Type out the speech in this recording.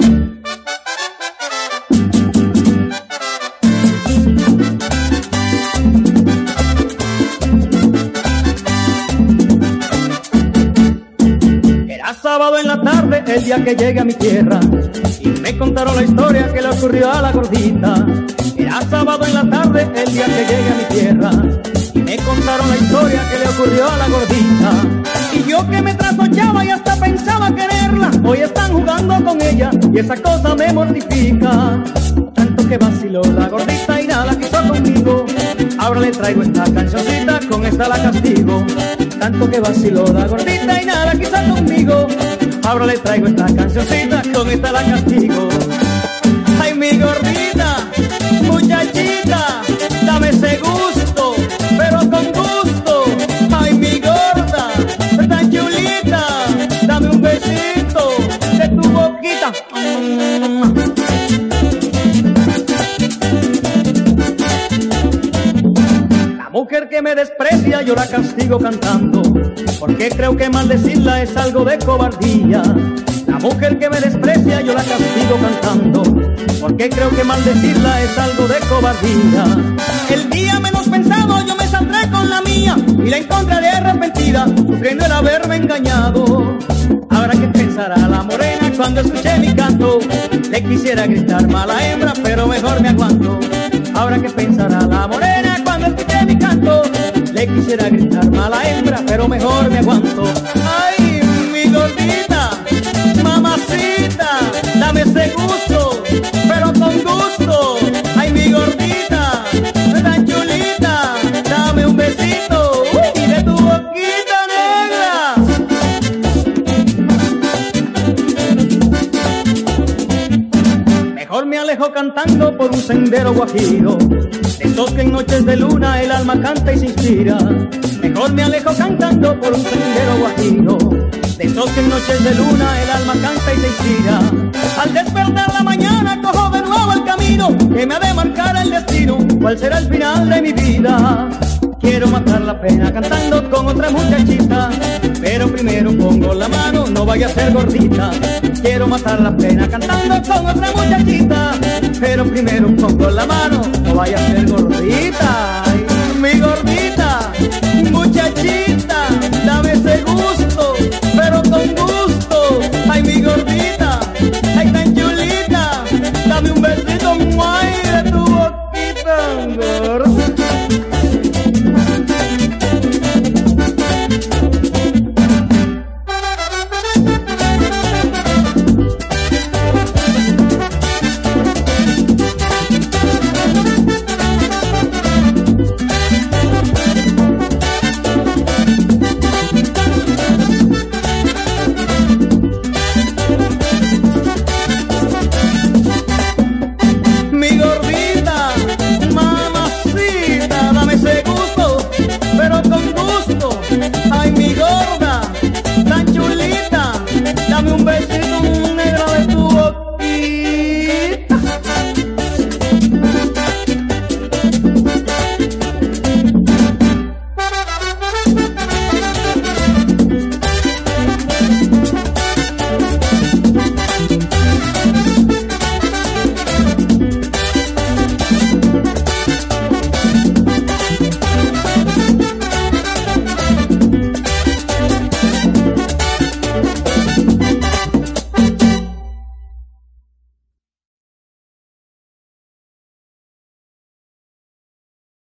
Era sábado en la tarde, el día que llegué a mi tierra, y me contaron la historia que le ocurrió a la gordita. Era sábado en la tarde, el día que llegué a mi tierra, y me contaron la historia que le ocurrió a la gordita. Y yo que me trasnochaba y y esa cosa me mortifica. Tanto que vaciló la gordita y nada quiso conmigo. Ahora le traigo esta cancioncita, con esta la castigo. Tanto que vaciló la gordita y nada quiso conmigo. Ahora le traigo esta cancioncita, con esta la castigo. La mujer que me desprecia yo la castigo cantando, porque creo que maldecirla es algo de cobardía. La mujer que me desprecia yo la castigo cantando, porque creo que maldecirla es algo de cobardía. El día menos pensado yo me saldré con la mía y la encontraré arrepentida, sufriendo el haberme engañado. Ahora que pensará la morena cuando escuché mi canto, le quisiera gritar mala hembra, pero mejor me aguanto. Ahora que pensará la morena cuando escuché mi canto, le quisiera gritar mala hembra, pero mejor me aguanto. Alejo cantando por un sendero guajiro. De esos que en noches de luna el alma canta y se inspira. Mejor me alejo cantando por un sendero guajiro. De esos que en noches de luna el alma canta y se inspira. Al despertar la mañana cojo de nuevo el camino que me ha de marcar el destino. ¿Cuál será el final de mi vida? Quiero matar la pena cantando con otra muchachita. Pero primero pongo la mano, no vaya a ser gordita. Quiero matar la pena cantando con otra muchachita. Pero primero pongo la mano, no vaya a ser.